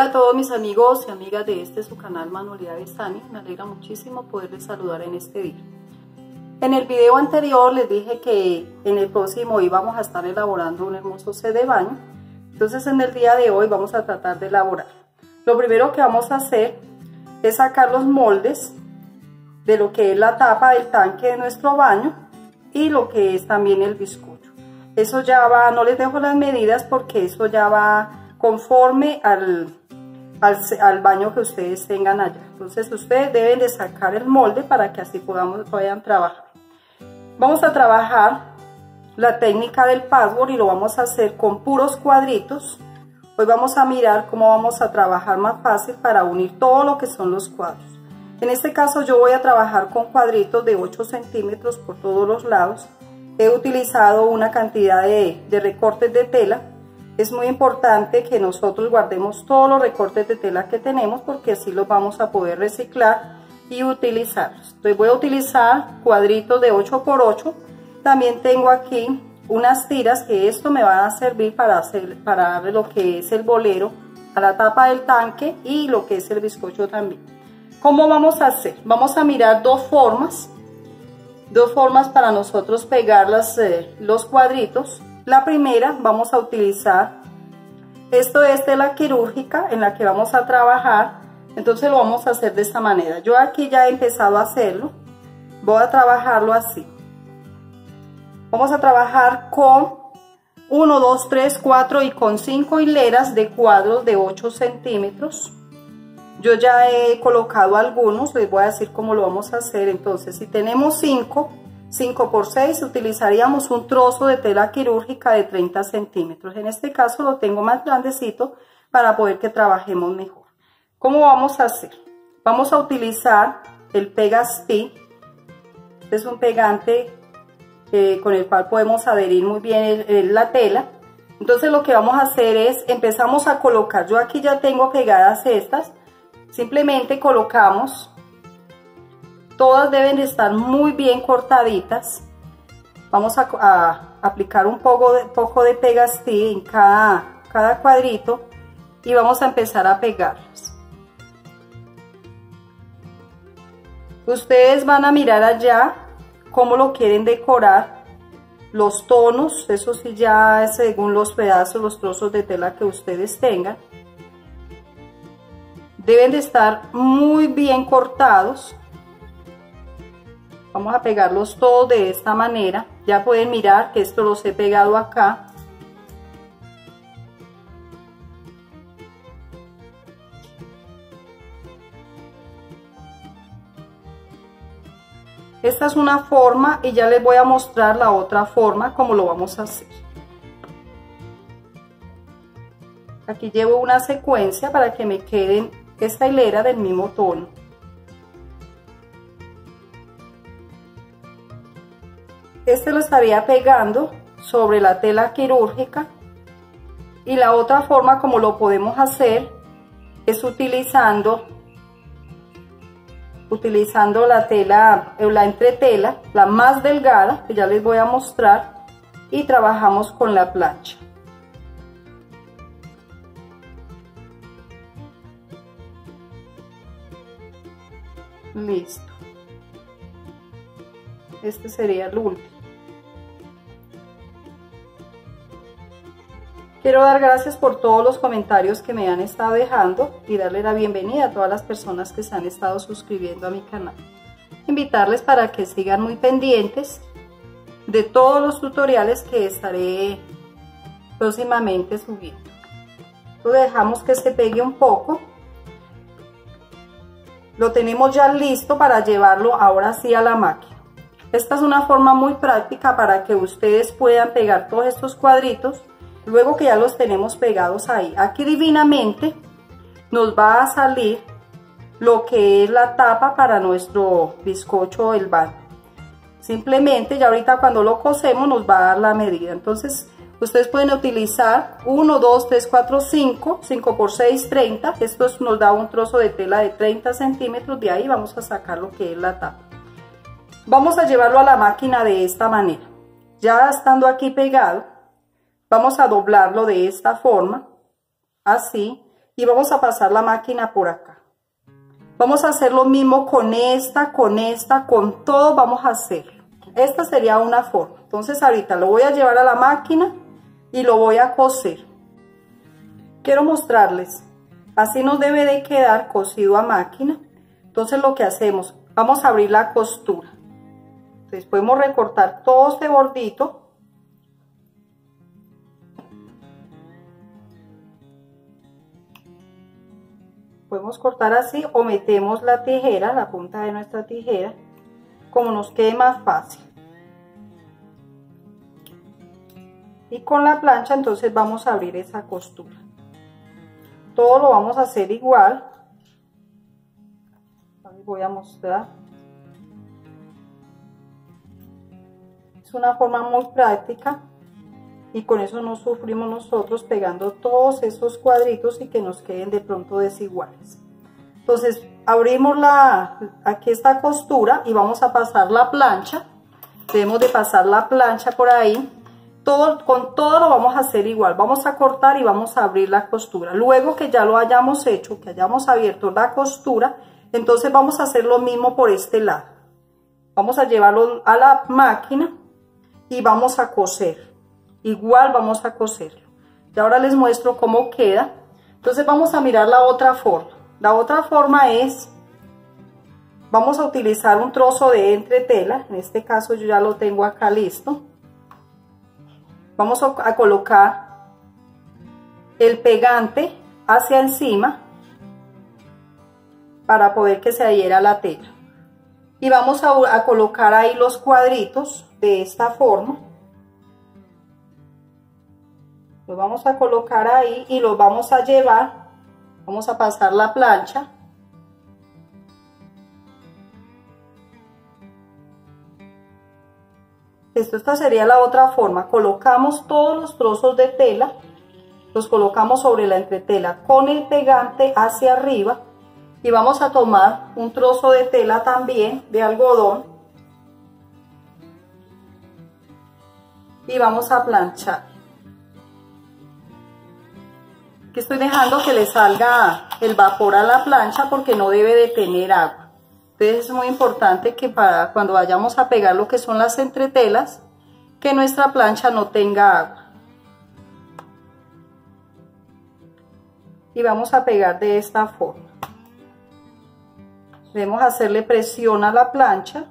Hola a todos mis amigos y amigas de este su canal Manualidades Sani. Me alegra muchísimo poderles saludar en este día. En el video anterior les dije que en el próximo íbamos a estar elaborando un hermoso set de baño. Entonces en el día de hoy vamos a tratar de elaborar. Lo primero que vamos a hacer es sacar los moldes de lo que es la tapa del tanque de nuestro baño y lo que es también el bizcocho. Eso ya va, no les dejo las medidas porque eso ya va conforme al, al, baño que ustedes tengan allá. Entonces ustedes deben de sacar el molde para que así podamos, puedan trabajar. Vamos a trabajar la técnica del password y lo vamos a hacer con puros cuadritos. Hoy vamos a mirar cómo vamos a trabajar más fácil para unir todo lo que son los cuadros. En este caso yo voy a trabajar con cuadritos de 8 centímetros por todos los lados. He utilizado una cantidad de, de recortes de tela es muy importante que nosotros guardemos todos los recortes de tela que tenemos porque así los vamos a poder reciclar y utilizarlos. Entonces voy a utilizar cuadritos de 8 por 8 También tengo aquí unas tiras que esto me van a servir para hacer para darle lo que es el bolero a la tapa del tanque y lo que es el bizcocho también. ¿Cómo vamos a hacer? Vamos a mirar dos formas, dos formas para nosotros pegar eh, los cuadritos. La primera vamos a utilizar, esto es tela quirúrgica en la que vamos a trabajar, entonces lo vamos a hacer de esta manera. Yo aquí ya he empezado a hacerlo, voy a trabajarlo así. Vamos a trabajar con 1, 2, 3, 4 y con 5 hileras de cuadros de 8 centímetros. Yo ya he colocado algunos, les voy a decir cómo lo vamos a hacer. Entonces, si tenemos 5, 5 por 6 utilizaríamos un trozo de tela quirúrgica de 30 centímetros. En este caso lo tengo más grandecito para poder que trabajemos mejor. ¿Cómo vamos a hacer? Vamos a utilizar el Pegaspi. Este es un pegante con el cual podemos adherir muy bien la tela. Entonces lo que vamos a hacer es, empezamos a colocar, yo aquí ya tengo pegadas estas, simplemente colocamos Todas deben de estar muy bien cortaditas. Vamos a, aplicar un poco de, poco pegastí en cada, cada cuadrito y vamos a empezar a pegarlos. Ustedes van a mirar allá cómo lo quieren decorar, los tonos, eso sí ya según los pedazos, los trozos de tela que ustedes tengan. Deben de estar muy bien cortados Vamos a pegarlos todos de esta manera. Ya pueden mirar que esto los he pegado acá. Esta es una forma y ya les voy a mostrar la otra forma como lo vamos a hacer. Aquí llevo una secuencia para que me queden esta hilera del mismo tono. Este lo estaría pegando sobre la tela quirúrgica. Y la otra forma como lo podemos hacer es utilizando utilizando la tela eh, la entretela la más delgada que ya les voy a mostrar y trabajamos con la plancha. Listo. Este sería el último Quiero dar gracias por todos los comentarios que me han estado dejando y darle la bienvenida a todas las personas que se han estado suscribiendo a mi canal. Invitarles para que sigan muy pendientes de todos los tutoriales que estaré próximamente subiendo. Lo dejamos que se pegue un poco. Lo tenemos ya listo para llevarlo ahora sí a la máquina. Esta es una forma muy práctica para que ustedes puedan pegar todos estos cuadritos Luego que ya los tenemos pegados ahí, aquí divinamente nos va a salir lo que es la tapa para nuestro bizcocho del baño. Simplemente ya ahorita cuando lo cosemos nos va a dar la medida. Entonces ustedes pueden utilizar 1, 2, 3, 4, 5, 5 por 6, 30. Esto nos da un trozo de tela de 30 centímetros. De ahí vamos a sacar lo que es la tapa. Vamos a llevarlo a la máquina de esta manera. Ya estando aquí pegado, Vamos a doblarlo de esta forma, así, y vamos a pasar la máquina por acá. Vamos a hacer lo mismo con esta, con esta, con todo vamos a hacer. Esta sería una forma. Entonces ahorita lo voy a llevar a la máquina y lo voy a coser. Quiero mostrarles. Así nos debe de quedar cosido a máquina. Entonces lo que hacemos, vamos a abrir la costura. Entonces podemos recortar todo este bordito podemos cortar así o metemos la tijera, la punta de nuestra tijera, como nos quede más fácil. Y con la plancha entonces vamos a abrir esa costura. Todo lo vamos a hacer igual. voy a mostrar. Es una forma muy práctica y con eso no sufrimos nosotros pegando todos esos cuadritos y que nos queden de pronto desiguales. Entonces abrimos la, aquí esta costura y vamos a pasar la plancha. Debemos de pasar la plancha por ahí. Todo, con todo lo vamos a hacer igual. Vamos a cortar y vamos a abrir la costura. Luego que ya lo hayamos hecho, que hayamos abierto la costura, entonces vamos a hacer lo mismo por este lado. Vamos a llevarlo a la máquina y vamos a coser igual vamos a coserlo. Y ahora les muestro cómo queda. Entonces vamos a mirar la otra forma. La otra forma es vamos a utilizar un trozo de entretela. En este caso yo ya lo tengo acá listo. Vamos a colocar el pegante hacia encima para poder que se adhiera la tela. Y vamos a, a colocar ahí los cuadritos de esta forma lo vamos a colocar ahí y lo vamos a llevar. Vamos a pasar la plancha. Esto esta sería la otra forma. Colocamos todos los trozos de tela. Los colocamos sobre la entretela con el pegante hacia arriba. Y vamos a tomar un trozo de tela también de algodón. Y vamos a planchar que estoy dejando que le salga el vapor a la plancha porque no debe de tener agua. Entonces es muy importante que para cuando vayamos a pegar lo que son las entretelas, que nuestra plancha no tenga agua. Y vamos a pegar de esta forma. Debemos hacerle presión a la plancha.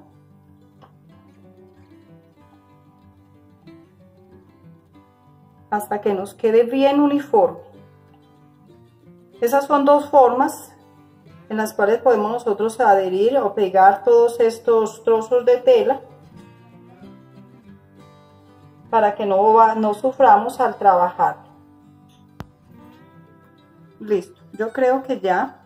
Hasta que nos quede bien uniforme. Esas son dos formas en las cuales podemos nosotros adherir o pegar todos estos trozos de tela para que no, no suframos al trabajar. Listo, yo creo que ya,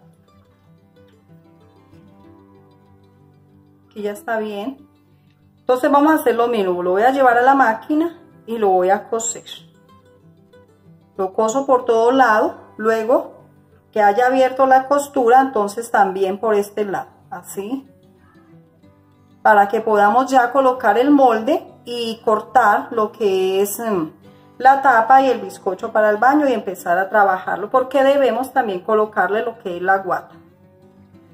que ya está bien. Entonces vamos a hacer lo mismo, lo voy a llevar a la máquina y lo voy a coser. Lo coso por todo lado, luego que haya abierto la costura, entonces también por este lado, así. Para que podamos ya colocar el molde y cortar lo que es mm, la tapa y el bizcocho para el baño y empezar a trabajarlo, porque debemos también colocarle lo que es la guata.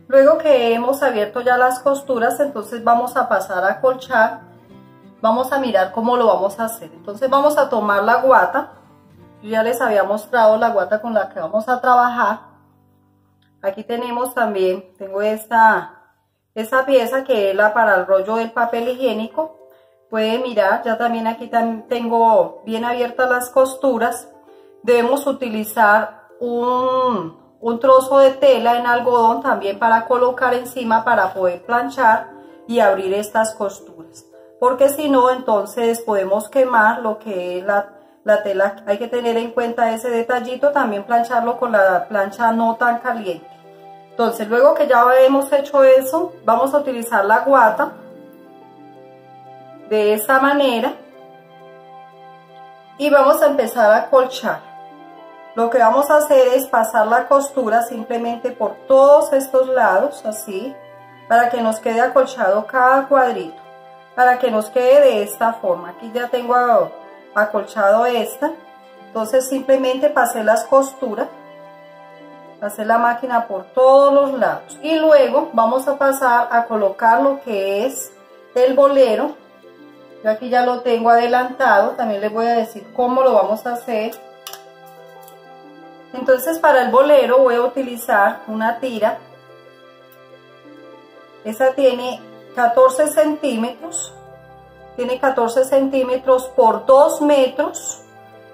Luego que hemos abierto ya las costuras, entonces vamos a pasar a colchar. Vamos a mirar cómo lo vamos a hacer. Entonces vamos a tomar la guata. Yo ya les había mostrado la guata con la que vamos a trabajar. Aquí tenemos también, tengo esta, esta pieza que es la para el rollo del papel higiénico. Pueden mirar, ya también aquí tengo bien abiertas las costuras. Debemos utilizar un, un trozo de tela en algodón también para colocar encima para poder planchar y abrir estas costuras. Porque si no, entonces podemos quemar lo que es la, la tela. Hay que tener en cuenta ese detallito, también plancharlo con la plancha no tan caliente. Entonces, luego que ya hemos hecho eso, vamos a utilizar la guata de esa manera y vamos a empezar a colchar. Lo que vamos a hacer es pasar la costura simplemente por todos estos lados, así, para que nos quede acolchado cada cuadrito, para que nos quede de esta forma. Aquí ya tengo acolchado esta, entonces simplemente pasé las costuras hacer la máquina por todos los lados. Y luego vamos a pasar a colocar lo que es el bolero. Yo aquí ya lo tengo adelantado también les voy a decir cómo lo vamos a hacer. Entonces para el bolero voy a utilizar una tira. Esa tiene 14 centímetros tiene 14 centímetros por 2 metros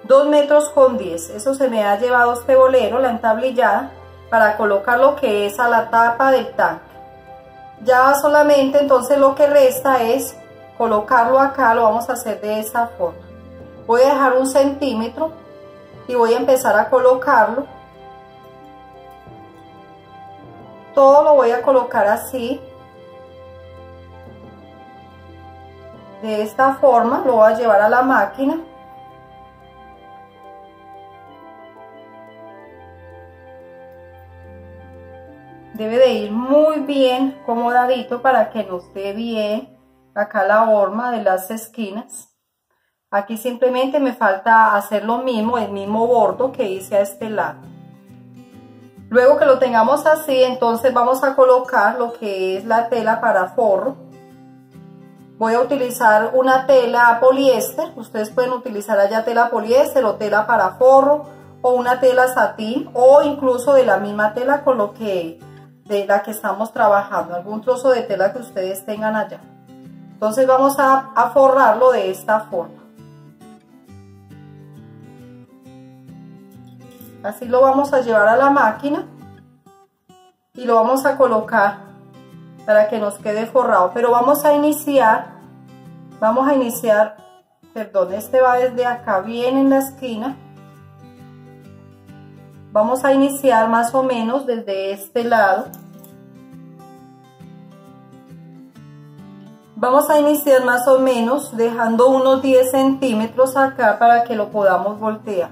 2 metros con 10 eso se me ha llevado este bolero la entablillada para colocar lo que es a la tapa del tanque. Ya solamente entonces lo que resta es colocarlo acá, lo vamos a hacer de esa forma. Voy a dejar un centímetro y voy a empezar a colocarlo. Todo lo voy a colocar así. De esta forma lo voy a llevar a la máquina. debe de ir muy bien acomodadito para que nos dé bien acá la horma de las esquinas. Aquí simplemente me falta hacer lo mismo, el mismo bordo que hice a este lado. Luego que lo tengamos así, entonces vamos a colocar lo que es la tela para forro. Voy a utilizar una tela poliéster, ustedes pueden utilizar allá tela poliéster o tela para forro o una tela satín o incluso de la misma tela con lo que de la que estamos trabajando, algún trozo de tela que ustedes tengan allá. Entonces vamos a, a forrarlo de esta forma. Así lo vamos a llevar a la máquina y lo vamos a colocar para que nos quede forrado. Pero vamos a iniciar, vamos a iniciar, perdón, este va desde acá bien en la esquina. Vamos a iniciar más o menos desde este lado. Vamos a iniciar más o menos dejando unos 10 centímetros acá para que lo podamos voltear.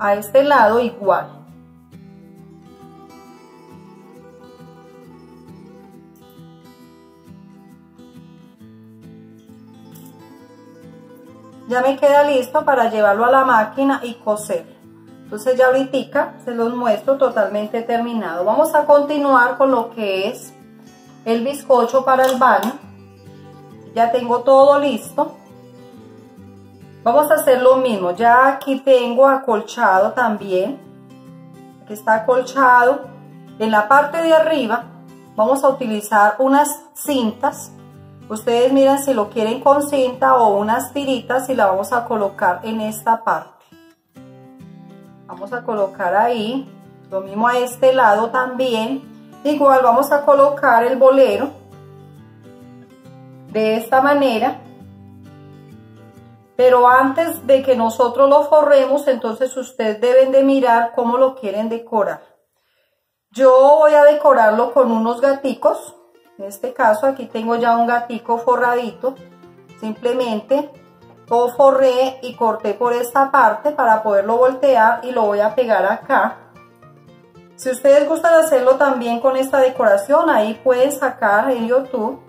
A este lado igual. Ya me queda listo para llevarlo a la máquina y coser. Entonces ya ahorita se los muestro totalmente terminado. Vamos a continuar con lo que es el bizcocho para el baño. Ya tengo todo listo. Vamos a hacer lo mismo. Ya aquí tengo acolchado también. Aquí está acolchado. En la parte de arriba vamos a utilizar unas cintas. Ustedes miren si lo quieren con cinta o unas tiritas y la vamos a colocar en esta parte. Vamos a colocar ahí. Lo mismo a este lado también Igual vamos a colocar el bolero de esta manera. Pero antes de que nosotros lo forremos, entonces ustedes deben de mirar cómo lo quieren decorar. Yo voy a decorarlo con unos gaticos. En este caso aquí tengo ya un gatico forradito. Simplemente lo forré y corté por esta parte para poderlo voltear y lo voy a pegar acá si ustedes gustan hacerlo también con esta decoración, ahí pueden sacar en YouTube,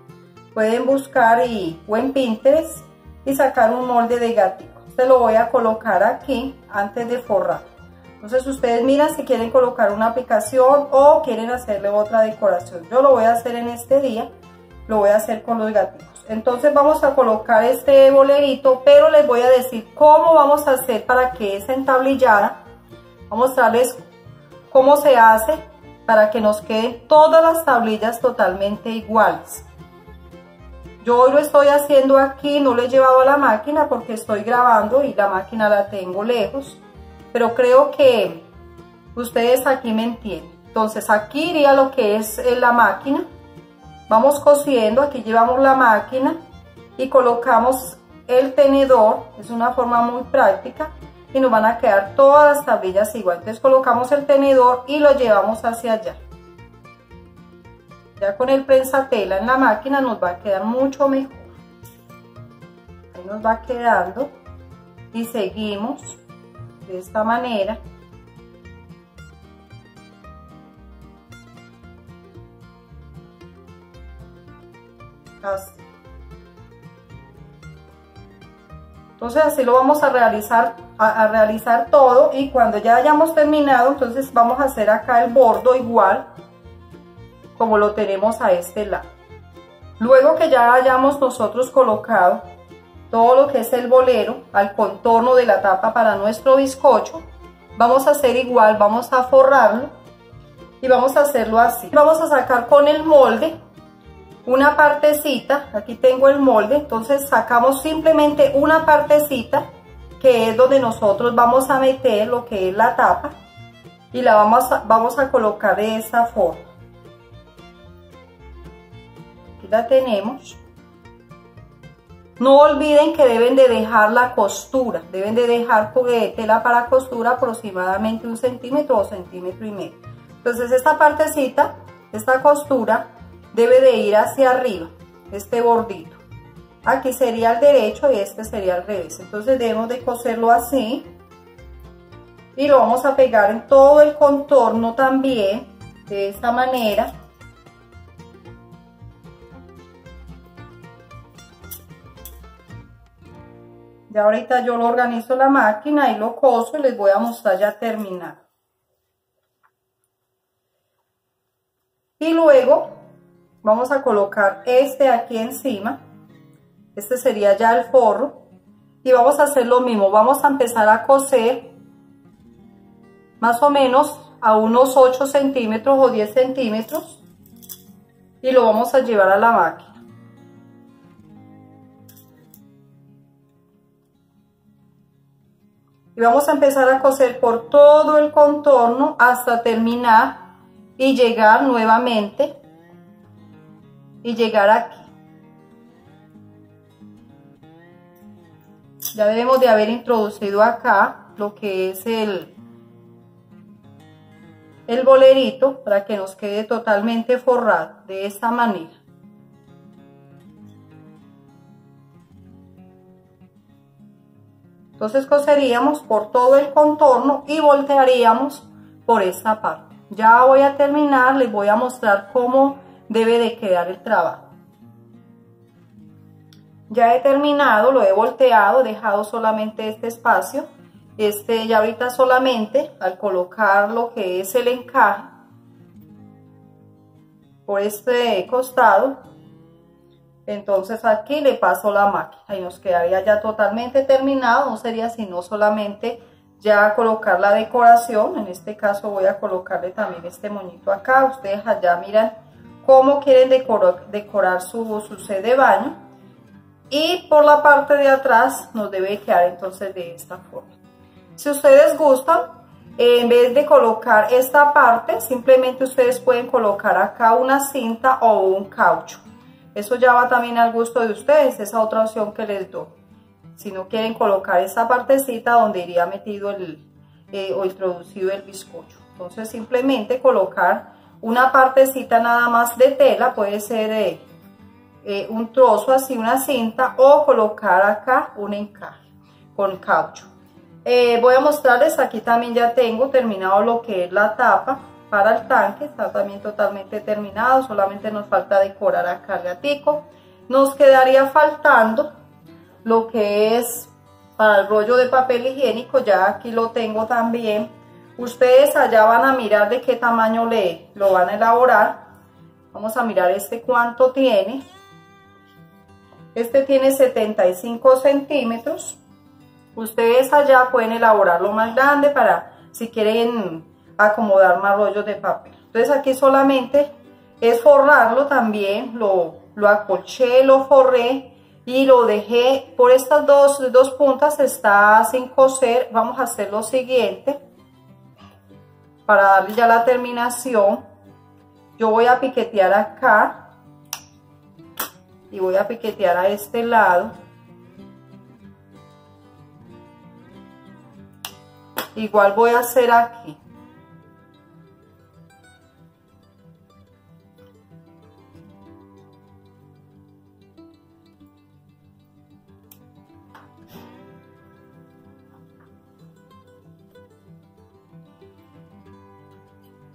pueden buscar y, o en Pinterest y sacar un molde de gatito. Se lo voy a colocar aquí antes de forrar. Entonces ustedes miran si quieren colocar una aplicación o quieren hacerle otra decoración. Yo lo voy a hacer en este día, lo voy a hacer con los gatitos. Entonces vamos a colocar este bolerito, pero les voy a decir cómo vamos a hacer para que esa entablillada, vamos a mostrarles cómo se hace para que nos queden todas las tablillas totalmente iguales. Yo hoy lo estoy haciendo aquí, no lo he llevado a la máquina porque estoy grabando y la máquina la tengo lejos, pero creo que ustedes aquí me entienden. Entonces aquí iría lo que es eh, la máquina, vamos cosiendo, aquí llevamos la máquina y colocamos el tenedor, es una forma muy práctica, y nos van a quedar todas las tablillas igual. Entonces colocamos el tenedor y lo llevamos hacia allá. Ya con el prensatela en la máquina nos va a quedar mucho mejor. Ahí nos va quedando y seguimos de esta manera. Así. Entonces así lo vamos a realizar, a, realizar todo y cuando ya hayamos terminado, entonces vamos a hacer acá el bordo igual como lo tenemos a este lado. Luego que ya hayamos nosotros colocado todo lo que es el bolero al contorno de la tapa para nuestro bizcocho, vamos a hacer igual, vamos a forrarlo y vamos a hacerlo así. Vamos a sacar con el molde una partecita, aquí tengo el molde, entonces sacamos simplemente una partecita que es donde nosotros vamos a meter lo que es la tapa y la vamos a, vamos a colocar de esta forma. Aquí la tenemos. No olviden que deben de dejar la costura, deben de dejar tela para costura aproximadamente un centímetro o centímetro y medio. Entonces esta partecita, esta costura, debe de ir hacia arriba, este bordito. Aquí sería el derecho y este sería el revés. Entonces debemos de coserlo así. Y lo vamos a pegar en todo el contorno también, de esta manera. Ya ahorita yo lo organizo la máquina y lo coso y les voy a mostrar ya terminado. Y luego vamos a colocar este aquí encima. Este sería ya el forro. Y vamos a hacer lo mismo. Vamos a empezar a coser más o menos a unos 8 centímetros o 10 centímetros. Y lo vamos a llevar a la máquina. Y vamos a empezar a coser por todo el contorno hasta terminar y llegar nuevamente y llegar aquí. Ya debemos de haber introducido acá lo que es el, el bolerito para que nos quede totalmente forrado de esta manera. Entonces coseríamos por todo el contorno y voltearíamos por esta parte. Ya voy a terminar, les voy a mostrar cómo debe de quedar el trabajo. Ya he terminado, lo he volteado, dejado solamente este espacio. Este ya ahorita solamente al colocar lo que es el encaje por este costado, entonces aquí le paso la máquina y nos quedaría ya totalmente terminado, no sería sino solamente ya colocar la decoración, en este caso voy a colocarle también este moñito acá, ustedes allá miran cómo quieren decorar, su, su de baño. Y por la parte de atrás nos debe quedar entonces de esta forma. Si ustedes gustan, en vez de colocar esta parte, simplemente ustedes pueden colocar acá una cinta o un caucho. Eso ya va también al gusto de ustedes, esa otra opción que les doy. Si no quieren colocar esta partecita donde iría metido el, eh, o introducido el bizcocho. Entonces simplemente colocar una partecita nada más de tela, puede ser eh, eh, un trozo así, una cinta o colocar acá un encaje con caucho. Eh, voy a mostrarles, aquí también ya tengo terminado lo que es la tapa el tanque, está también totalmente terminado, solamente nos falta decorar acá el gatico. Nos quedaría faltando lo que es para el rollo de papel higiénico, ya aquí lo tengo también Ustedes allá van a mirar de qué tamaño le lo van a elaborar. Vamos a mirar este cuánto tiene. Este tiene 75 centímetros. Ustedes allá pueden elaborarlo más grande para si quieren acomodar más rollos de papel. Entonces aquí solamente es forrarlo también. Lo, lo acolché, lo forré y lo dejé por estas dos, dos puntas está sin coser. Vamos a hacer lo siguiente para darle ya la terminación, yo voy a piquetear acá y voy a piquetear a este lado. Igual voy a hacer aquí.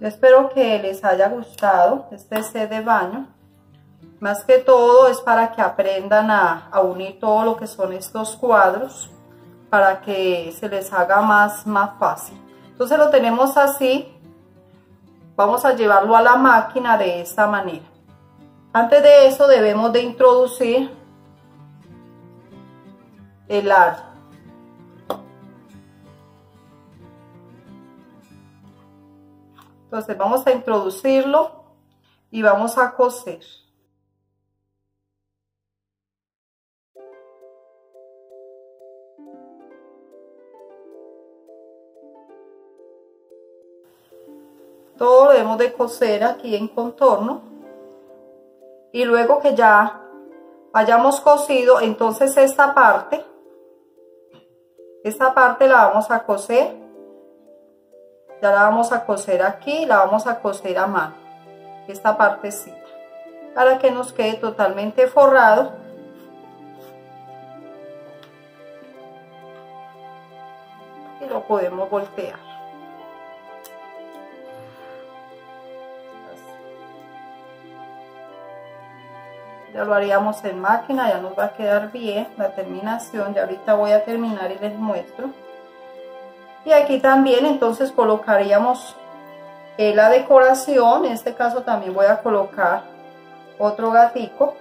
Espero que les haya gustado este set de baño. Más que todo es para que aprendan a, unir todo lo que son estos cuadros para que se les haga más, más fácil. Entonces lo tenemos así. Vamos a llevarlo a la máquina de esta manera. Antes de eso debemos de introducir el aro. Entonces vamos a introducirlo y vamos a coser. Todo lo debemos de coser aquí en contorno. Y luego que ya hayamos cosido, entonces esta parte, esta parte la vamos a coser ya la vamos a coser aquí la vamos a coser a mano. Esta partecita. Para que nos quede totalmente forrado. Y lo podemos voltear. Ya lo haríamos en máquina ya nos va a quedar bien la terminación. Ya ahorita voy a terminar y les muestro y aquí también entonces colocaríamos eh, la decoración. En este caso también voy a colocar otro gatico.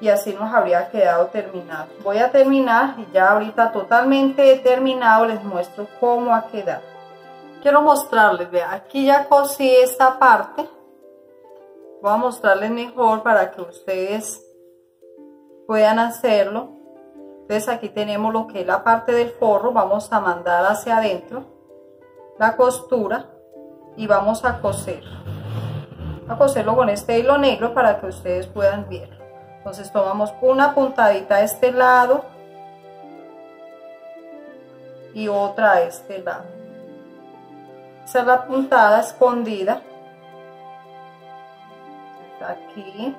Y así nos habría quedado terminado. Voy a terminar y ya ahorita totalmente terminado les muestro cómo ha quedado. Quiero mostrarles vean aquí ya cosí esta parte. Voy a mostrarles mejor para que ustedes puedan hacerlo entonces aquí tenemos lo que es la parte del forro, vamos a mandar hacia adentro la costura y vamos a coser. A coserlo con este hilo negro para que ustedes puedan ver. Entonces tomamos una puntadita a este lado y otra a este lado. Esa es la puntada escondida. Aquí.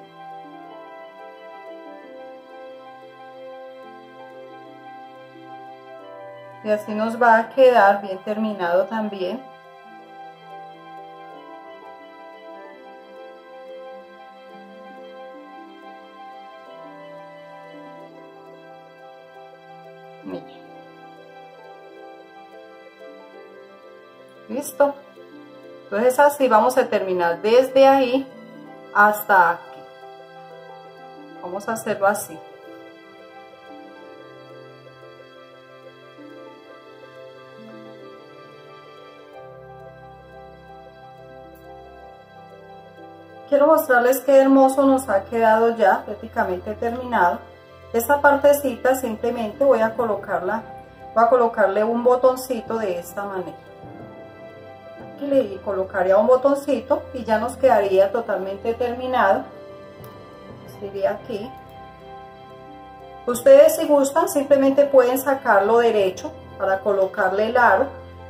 Y así nos va a quedar bien terminado también. Listo. Entonces así vamos a terminar desde ahí hasta aquí. Vamos a hacerlo así quiero mostrarles qué hermoso nos ha quedado ya prácticamente terminado. Esta partecita simplemente voy a colocarla voy a colocarle un botoncito de esta manera. Aquí le colocaría un botoncito y ya nos quedaría totalmente terminado. Sería aquí. Ustedes si gustan simplemente pueden sacarlo derecho para colocarle el aro.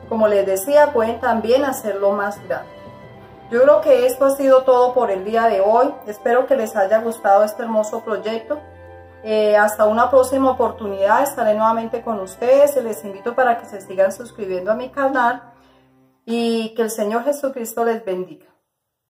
Como les decía pueden también hacerlo más grande yo creo que esto ha sido todo por el día de hoy. Espero que les haya gustado este hermoso proyecto. Eh, hasta una próxima oportunidad estaré nuevamente con ustedes. Les invito para que se sigan suscribiendo a mi canal y que el Señor Jesucristo les bendiga.